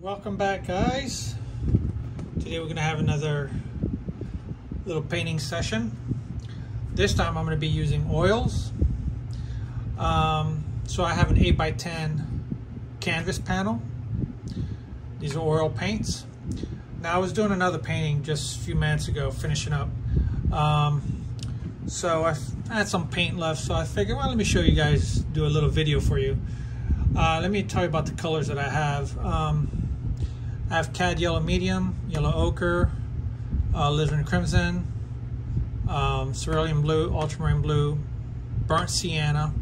Welcome back guys. Today we're going to have another little painting session. This time I'm going to be using oils. Um, so I have an 8x10 canvas panel. These are oil paints. Now I was doing another painting just a few minutes ago, finishing up. Um, so I had some paint left, so I figured, well, let me show you guys, do a little video for you. Uh, let me tell you about the colors that I have. Um, I have Cad Yellow Medium, Yellow Ochre, uh, Alizarin Crimson, um, Cerulean Blue, Ultramarine Blue, Burnt Sienna.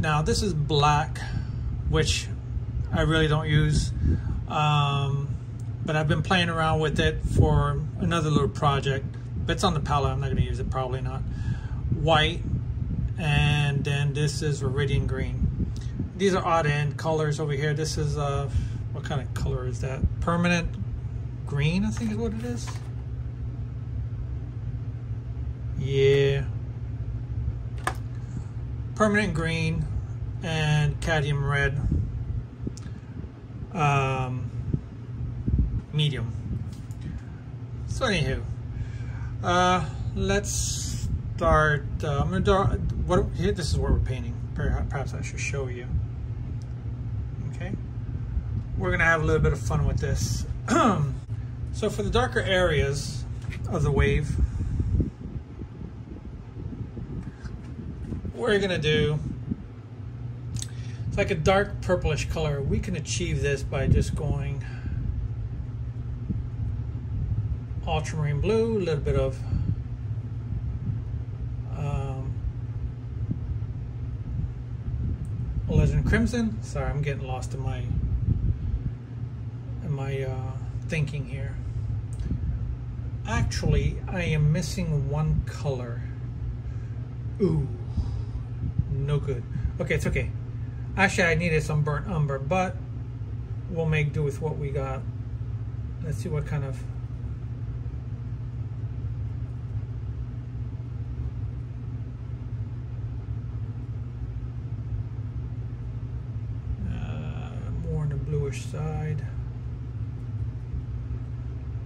Now this is black, which I really don't use, um, but I've been playing around with it for another little project. But it's on the palette, I'm not going to use it, probably not. White, and then this is Viridian Green. These are odd end colors over here. This is uh, what kind of color is that? Permanent green, I think is what it is. Yeah. Permanent green and cadmium red. Um, medium. So anywho, uh, let's start. Uh, I'm gonna draw. What? This is what we're painting. Perhaps I should show you we're gonna have a little bit of fun with this. so for the darker areas of the wave, what we're gonna do, it's like a dark purplish color. We can achieve this by just going ultramarine blue, a little bit of um, crimson. Sorry, I'm getting lost in my my uh, thinking here. Actually, I am missing one color. Ooh, no good. Okay, it's okay. Actually, I needed some burnt umber, but we'll make do with what we got. Let's see what kind of uh, more on the bluish side.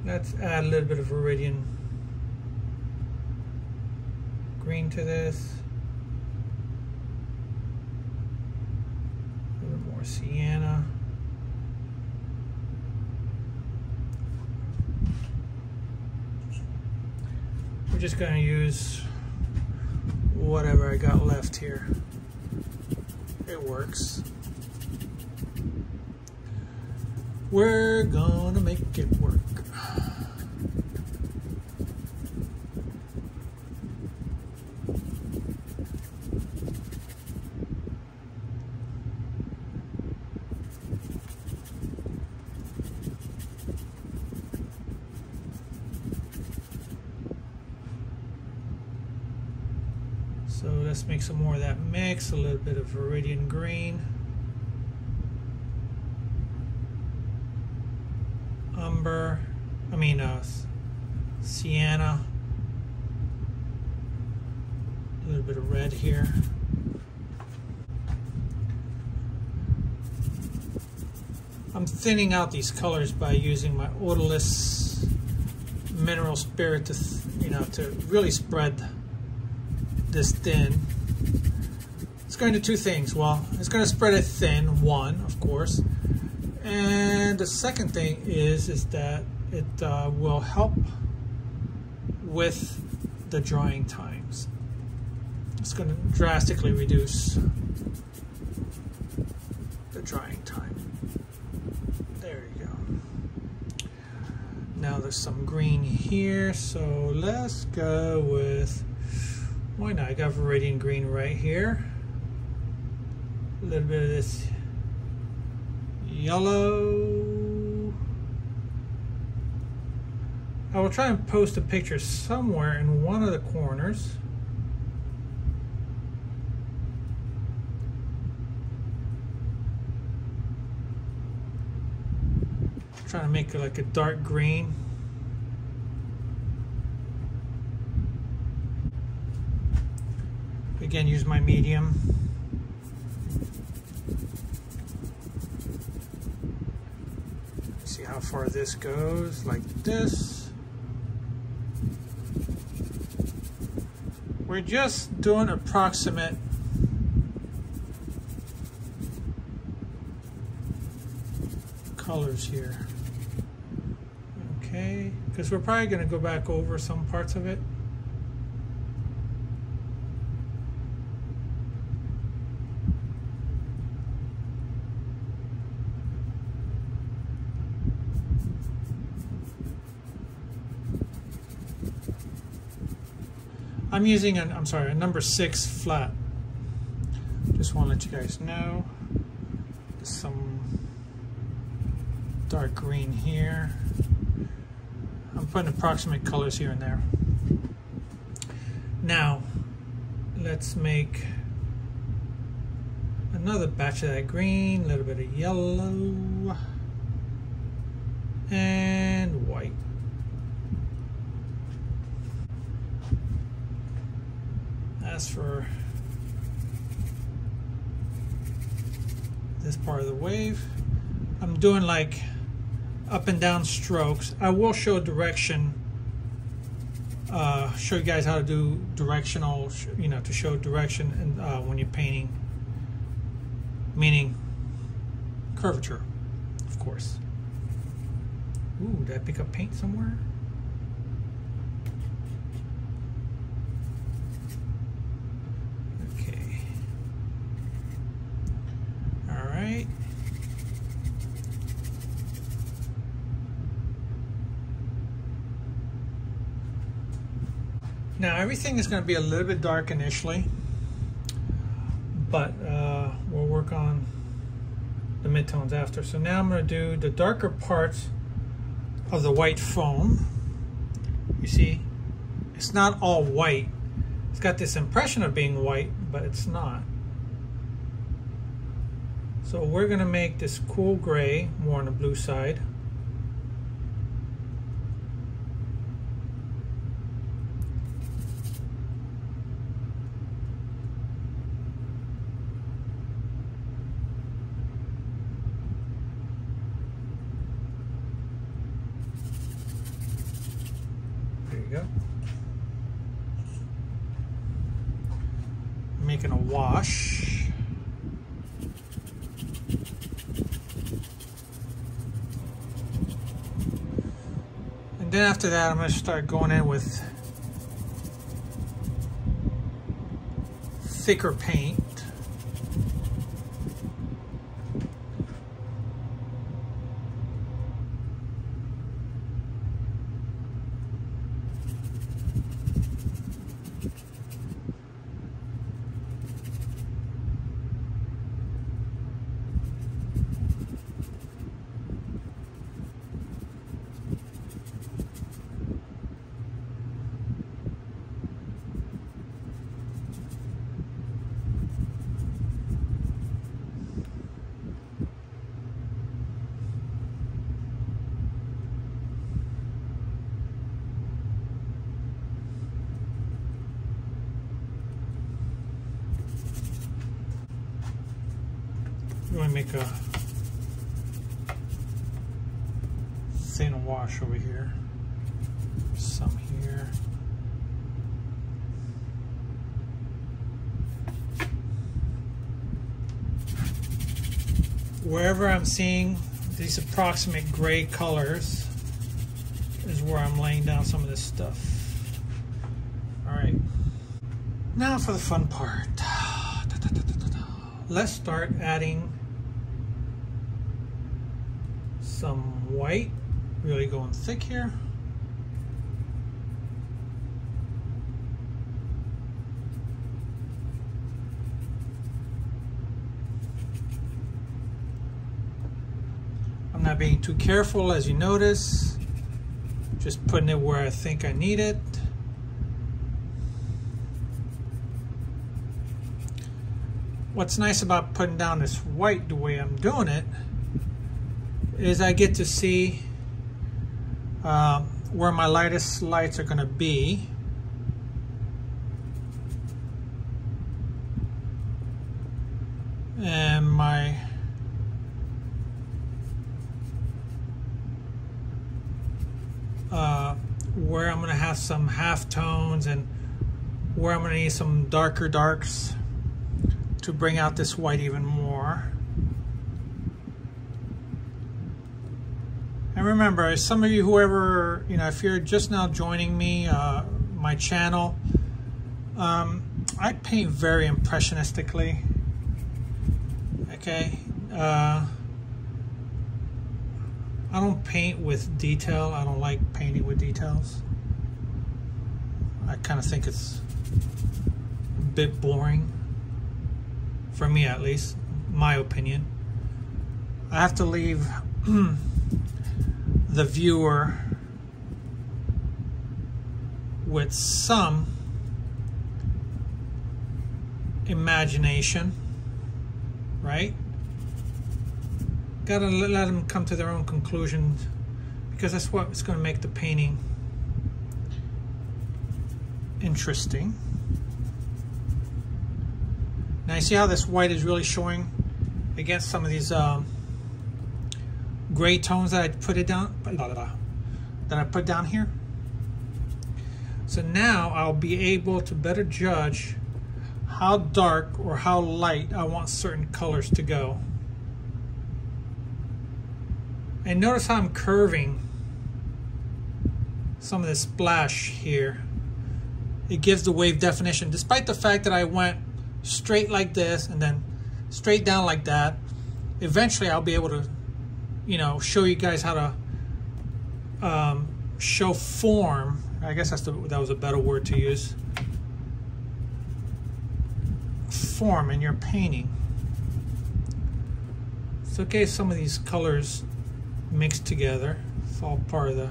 Let's add a little bit of Viridian green to this. A little more sienna. We're just going to use whatever I got left here. It works. We're gonna make it work. So let's make some mix, a little bit of Viridian green. Umber, I mean uh, Sienna. A little bit of red here. I'm thinning out these colors by using my odorless mineral spirit to, you know, to really spread this thin. Going to do two things. Well, it's going to spread it thin, one, of course. And the second thing is, is that it uh, will help with the drying times. It's going to drastically reduce the drying time. There you go. Now there's some green here, so let's go with why not? I got Viridian green right here. A little bit of this yellow. I will try and post a picture somewhere in one of the corners. trying to make it like a dark green. Again, use my medium. How far this goes, like this. We're just doing approximate colors here. Okay, because we're probably going to go back over some parts of it. I'm using an, I'm sorry, a number six flat. Just want to let you guys know. Some dark green here. I'm putting approximate colors here and there. Now, let's make another batch of that green, a little bit of yellow, and white. For this part of the wave. I'm doing like up and down strokes. I will show direction, uh, show you guys how to do directional, you know, to show direction and uh, when you're painting, meaning curvature, of course. Ooh, did I pick up paint somewhere? Everything is going to be a little bit dark initially, but uh, we'll work on the midtones after. So now I'm going to do the darker parts of the white foam. You see, it's not all white. It's got this impression of being white, but it's not. So we're going to make this cool gray more on the blue side. go. Making a wash. And then after that, I'm going to start going in with thicker paint. going make a thin wash over here. Some here. Wherever I'm seeing these approximate gray colors is where I'm laying down some of this stuff. All right. Now for the fun part. Let's start adding some white, really going thick here. I'm not being too careful as you notice, just putting it where I think I need it. What's nice about putting down this white the way I'm doing it is I get to see uh, where my lightest lights are going to be. And my uh, where I'm going to have some half tones and where I'm going to need some darker darks to bring out this white even more. Remember, some of you, whoever, you know, if you're just now joining me, uh, my channel, um, I paint very impressionistically. Okay. Uh, I don't paint with detail. I don't like painting with details. I kind of think it's a bit boring. For me, at least. My opinion. I have to leave the viewer with some imagination, right? Gotta let them come to their own conclusions because that's what's going to make the painting interesting. Now you see how this white is really showing against some of these um, gray tones that I put it down that I put down here. So now I'll be able to better judge how dark or how light I want certain colors to go. And notice how I'm curving some of this splash here. It gives the wave definition, despite the fact that I went straight like this and then straight down like that. Eventually I'll be able to you know, show you guys how to um, show form. I guess that's the, that was a better word to use. Form in your painting. It's okay some of these colors mixed together. It's all part of the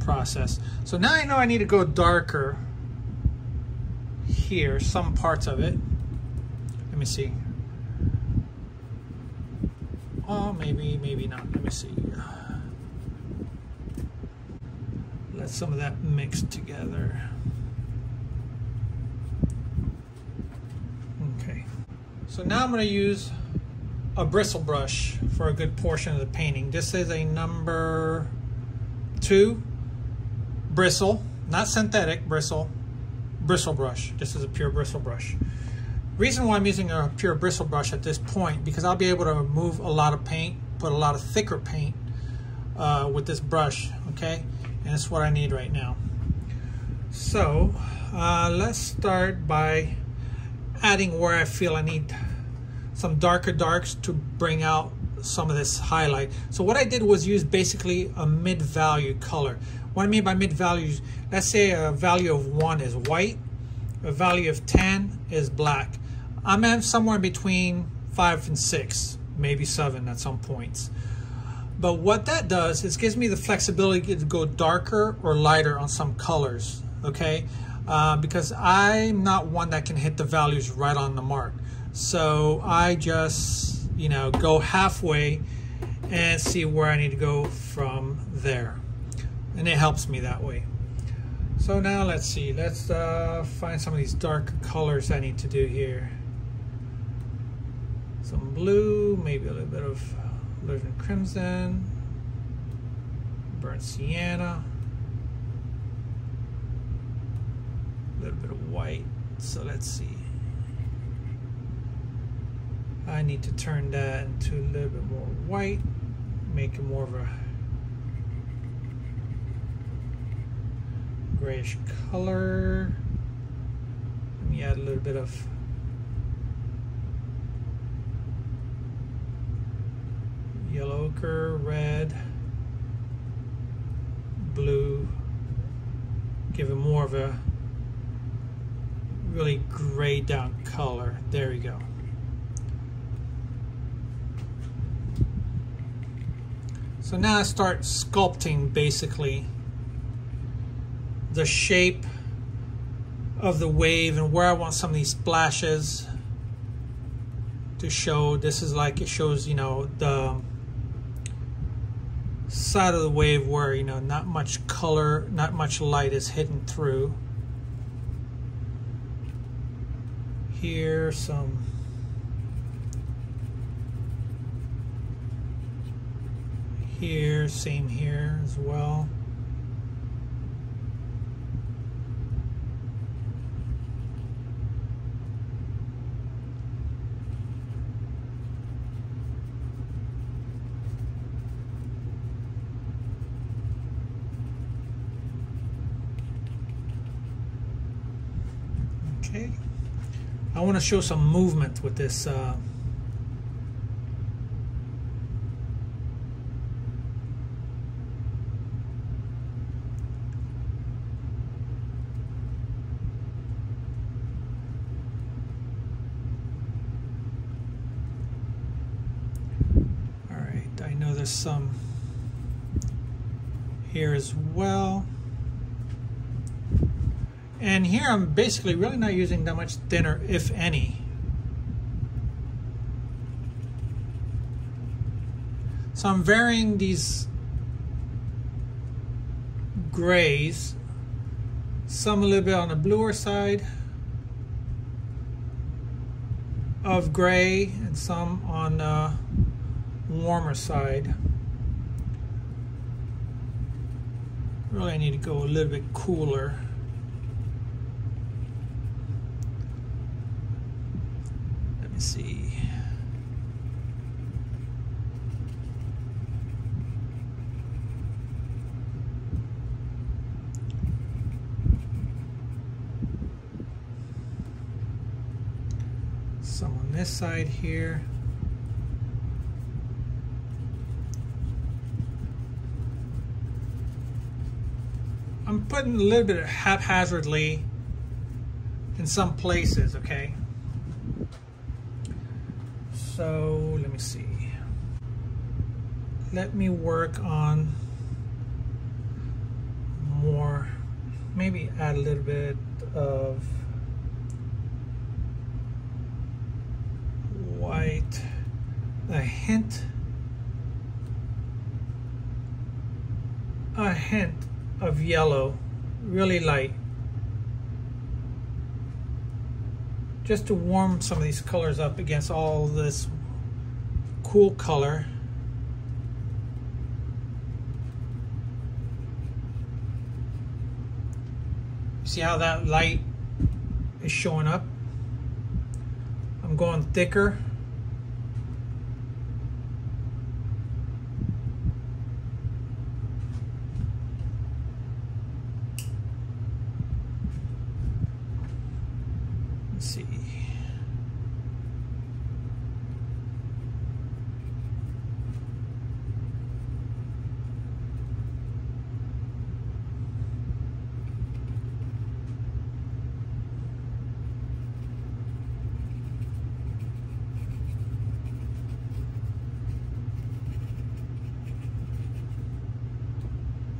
process. So now I know I need to go darker here, some parts of it. Let me see. Oh, maybe, maybe not. Let me see. Let some of that mix together. Okay. So now I'm going to use a bristle brush for a good portion of the painting. This is a number two bristle, not synthetic bristle, bristle brush. This is a pure bristle brush. Reason why I'm using a pure bristle brush at this point, because I'll be able to remove a lot of paint, put a lot of thicker paint uh, with this brush, okay? And it's what I need right now. So, uh, let's start by adding where I feel I need some darker darks to bring out some of this highlight. So what I did was use basically a mid-value color. What I mean by mid-values, let's say a value of 1 is white, a value of 10 is black. I'm at somewhere between five and six, maybe seven at some points. But what that does is gives me the flexibility to go darker or lighter on some colors, okay? Uh, because I'm not one that can hit the values right on the mark. So I just, you know, go halfway and see where I need to go from there. And it helps me that way. So now let's see, let's uh, find some of these dark colors I need to do here some blue, maybe a little bit of uh, Alizarin Crimson, burnt sienna, a little bit of white. So let's see. I need to turn that into a little bit more white, make it more of a grayish color. Let me add a little bit of yellow ochre, red, blue, give it more of a really grayed out color. There we go. So now I start sculpting basically the shape of the wave and where I want some of these splashes to show. This is like it shows, you know, the side of the wave where, you know, not much color, not much light is hidden through. Here, some here, same here as well. Okay. I want to show some movement with this uh, All right, I know there's some here as well. And here I'm basically really not using that much thinner, if any. So I'm varying these grays, some a little bit on the bluer side of gray and some on the warmer side. Really I need to go a little bit cooler. Let me see. Some on this side here. I'm putting a little bit haphazardly in some places, okay? So let me see. Let me work on more, maybe add a little bit of white, a hint, a hint of yellow, really light. Just to warm some of these colors up against all this cool color. See how that light is showing up? I'm going thicker. Let's see.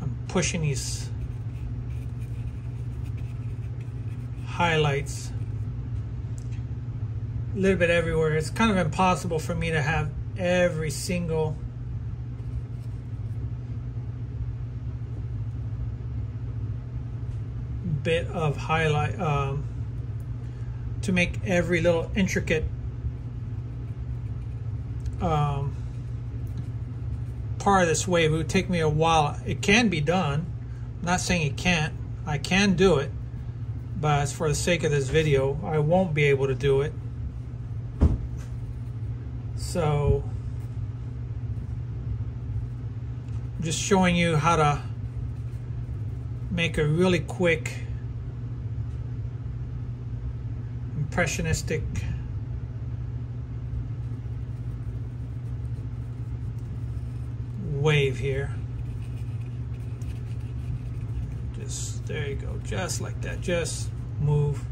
I'm pushing these highlights a little bit everywhere. It's kind of impossible for me to have every single bit of highlight um, to make every little intricate um, part of this wave. It would take me a while. It can be done. I'm not saying it can't. I can do it, but for the sake of this video, I won't be able to do it. So I'm just showing you how to make a really quick impressionistic wave here. Just there you go, just like that. Just move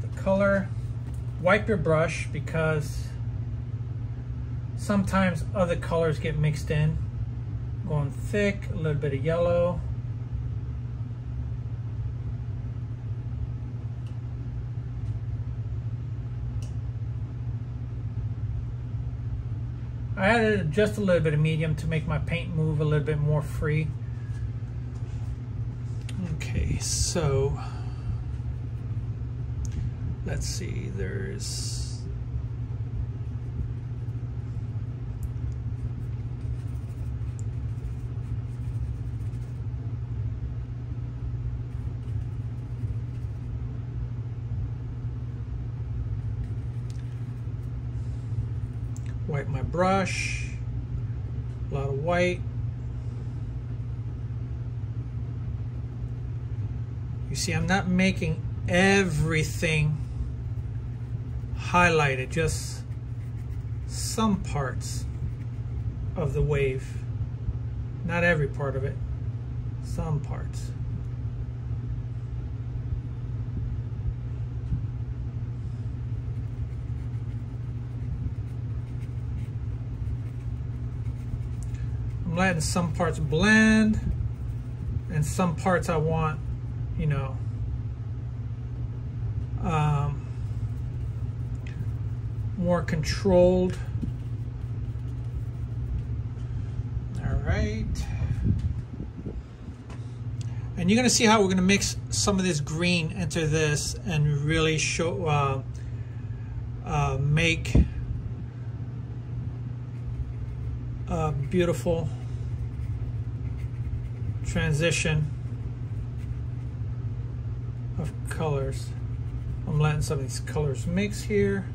the color. Wipe your brush because sometimes other colors get mixed in. Going thick, a little bit of yellow. I added just a little bit of medium to make my paint move a little bit more free. Okay, so let's see, there's wipe my brush, a lot of white. You see, I'm not making everything highlighted just some parts of the wave. Not every part of it, some parts. Letting some parts blend and some parts I want, you know, um, more controlled. All right. And you're gonna see how we're gonna mix some of this green into this and really show, uh, uh, make a beautiful transition of colors. I'm letting some of these colors mix here.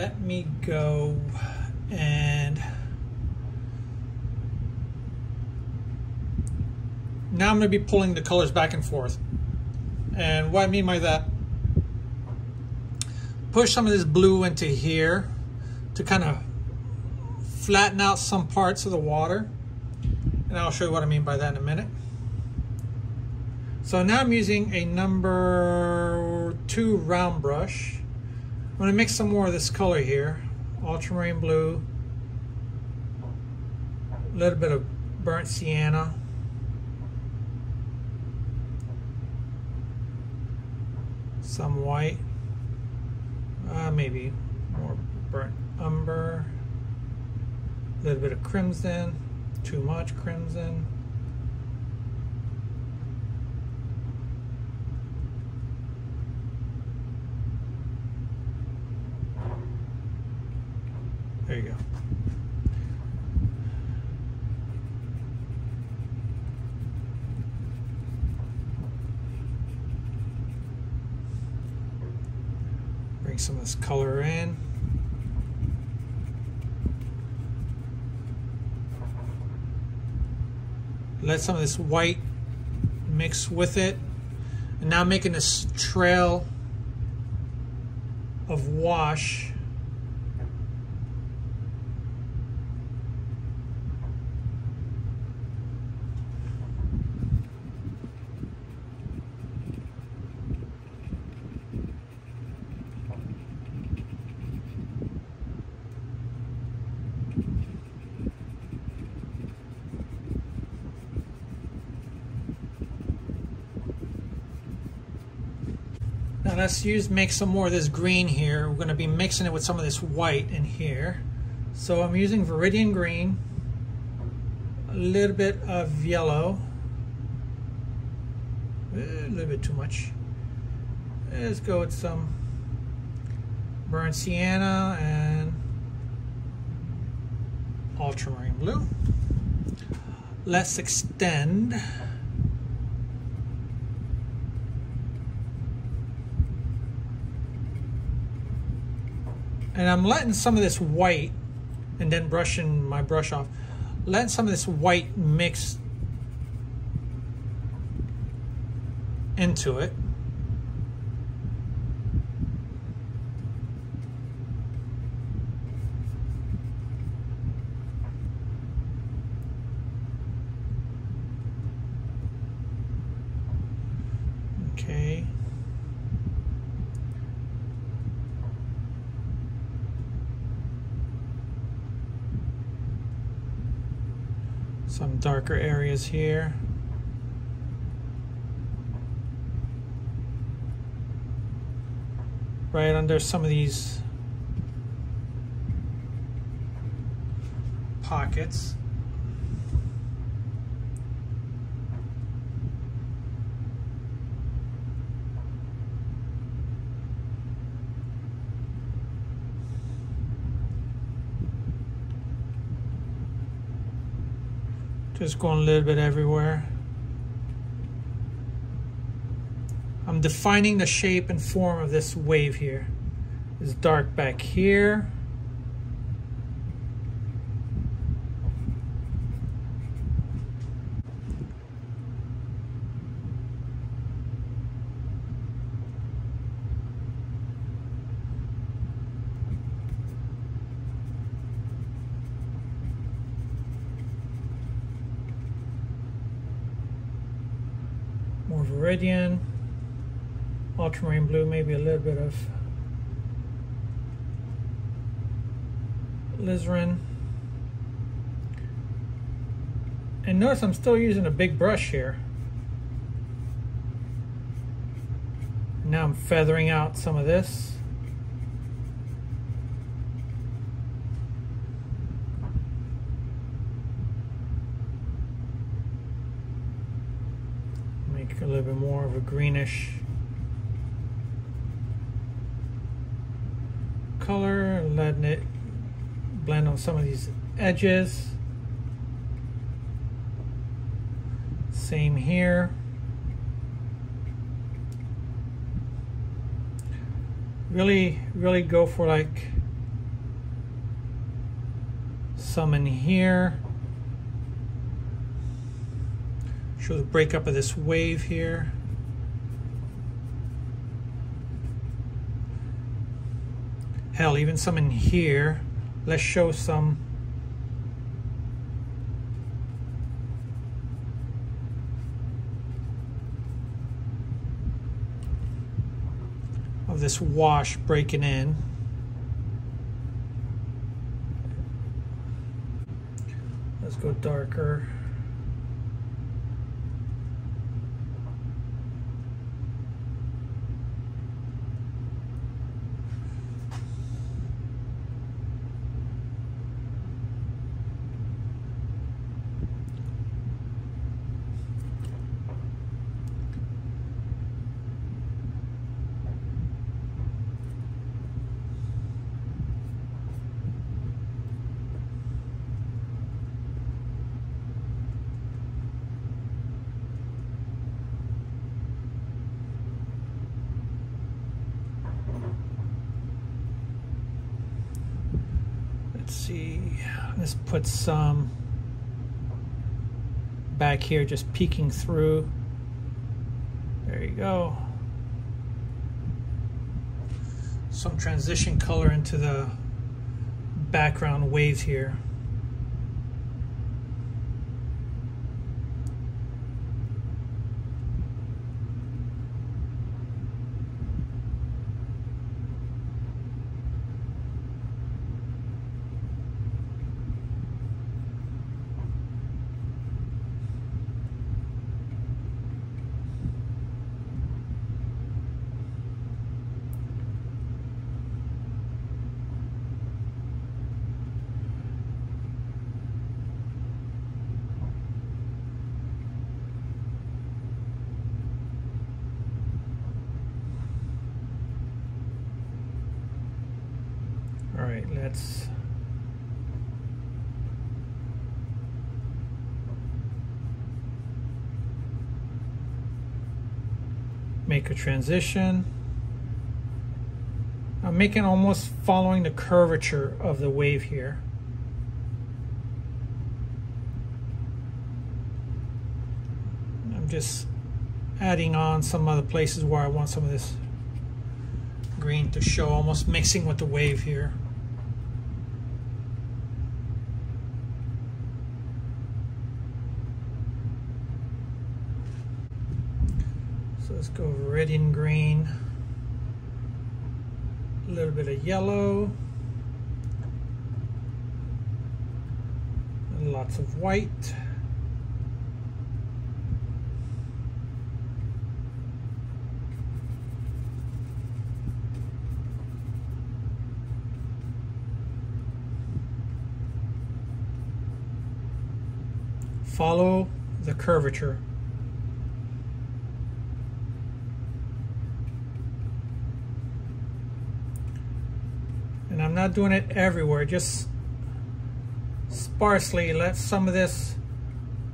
let me go and now I'm going to be pulling the colors back and forth. And what I mean by that, push some of this blue into here to kind of flatten out some parts of the water. And I'll show you what I mean by that in a minute. So now I'm using a number two round brush I'm going to mix some more of this color here. Ultramarine blue. A little bit of burnt sienna. Some white. Uh, maybe more burnt umber. A little bit of crimson. Too much crimson. There you go. Bring some of this color in. Let some of this white mix with it. And now making this trail of wash Now let's use make some more of this green here. We're going to be mixing it with some of this white in here. So I'm using Viridian Green, a little bit of yellow, a little bit too much. Let's go with some burnt sienna and ultramarine blue. Let's extend and I'm letting some of this white and then brushing my brush off letting some of this white mix into it okay some darker areas here. Right under some of these pockets. Just going a little bit everywhere. I'm defining the shape and form of this wave here. It's dark back here. Viridian, ultramarine blue, maybe a little bit of alizarin. And notice I'm still using a big brush here. Now I'm feathering out some of this. Make a little bit more of a greenish color, letting it blend on some of these edges. Same here. Really, really go for like some in here. Show the breakup of this wave here. Hell, even some in here. Let's show some of this wash breaking in. Let's go darker. Let's see, let's put some back here just peeking through. There you go. Some transition color into the background wave here. All right, let's make a transition. I'm making almost following the curvature of the wave here. I'm just adding on some other places where I want some of this green to show, almost mixing with the wave here. So go red and green, a little bit of yellow, lots of white. follow the curvature. I'm not doing it everywhere, just sparsely let some of this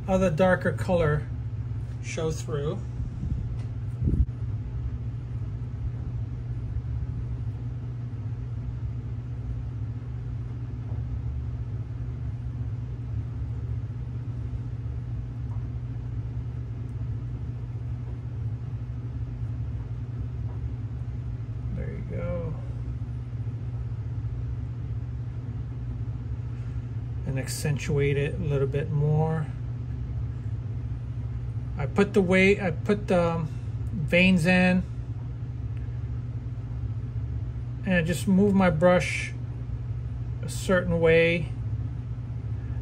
other darker color show through. There you go. And accentuate it a little bit more. I put the weight, I put the um, veins in and I just move my brush a certain way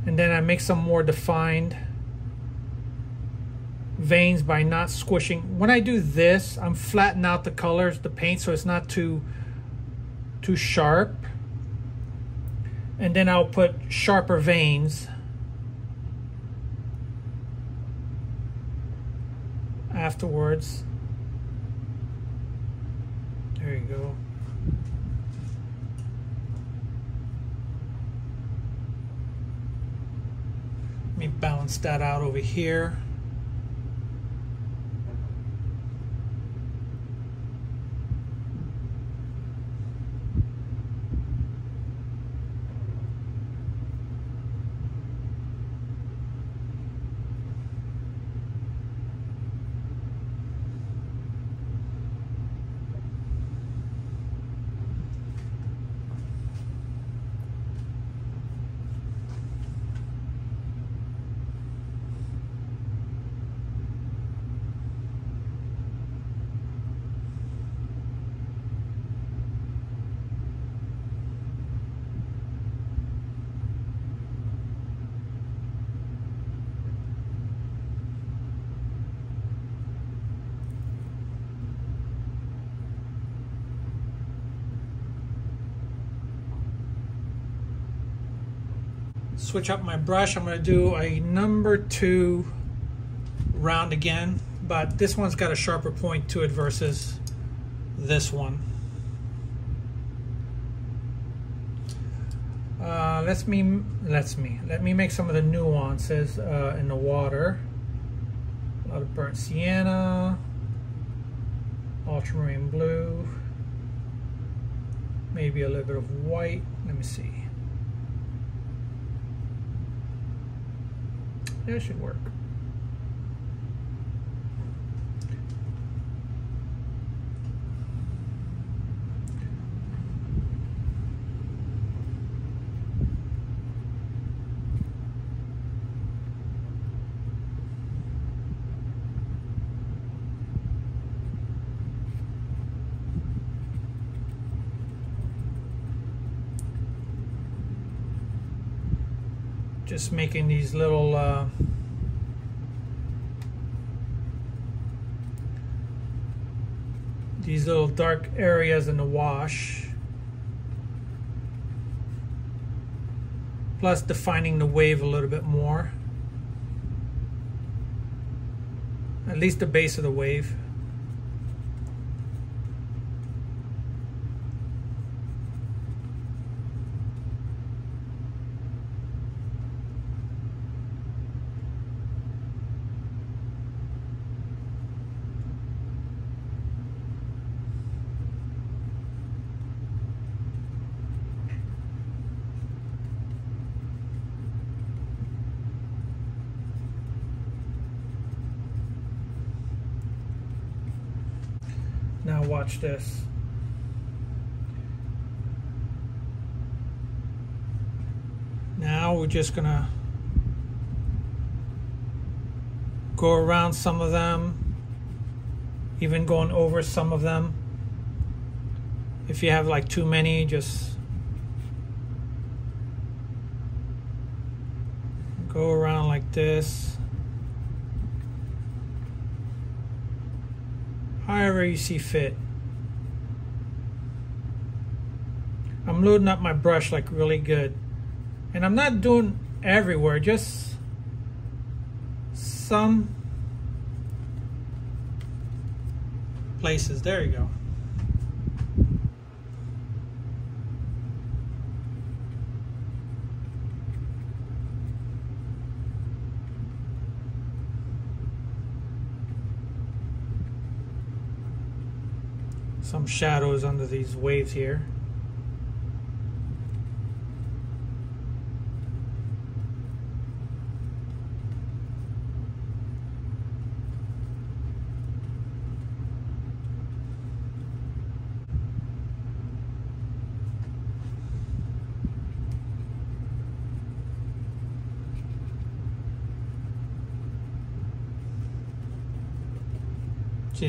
and then I make some more defined veins by not squishing. When I do this, I'm flattening out the colors, the paint, so it's not too too sharp. And then I'll put sharper veins afterwards. There you go. Let me balance that out over here. Switch up my brush. I'm going to do a number two round again, but this one's got a sharper point to it versus this one. Uh, let's me, let's me, let me make some of the nuances uh, in the water. A lot of burnt sienna, ultramarine blue, maybe a little bit of white. Let me see. That should work. Just making these little uh, these little dark areas in the wash. Plus defining the wave a little bit more. At least the base of the wave Now watch this. Now we're just gonna go around some of them, even going over some of them. If you have like too many, just go around like this. However you see fit. I'm loading up my brush like really good. And I'm not doing everywhere, just some places. There you go. Some shadows under these waves here.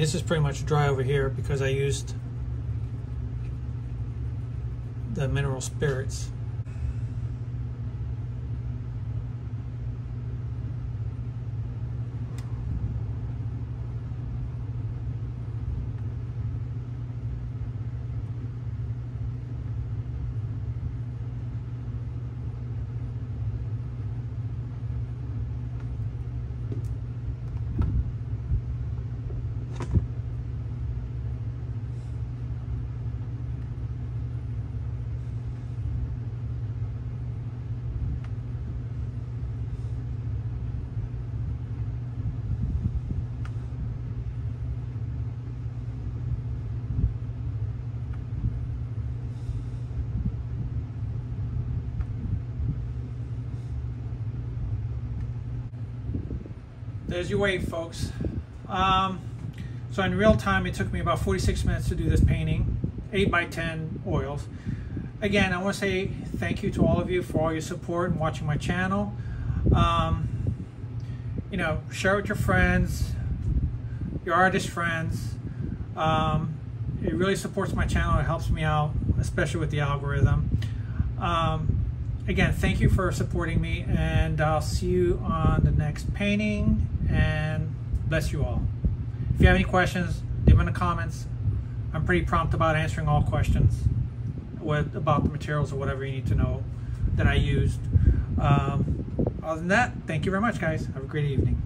This is pretty much dry over here because I used the mineral spirits. There's your wave, folks. Um, so in real time, it took me about 46 minutes to do this painting, 8 by 10 oils. Again, I want to say thank you to all of you for all your support and watching my channel. Um, you know, share with your friends, your artist friends. Um, it really supports my channel. It helps me out, especially with the algorithm. Um, again, thank you for supporting me, and I'll see you on the next painting and bless you all. If you have any questions, leave them in the comments. I'm pretty prompt about answering all questions with about the materials or whatever you need to know that I used. Um, other than that, thank you very much, guys. Have a great evening.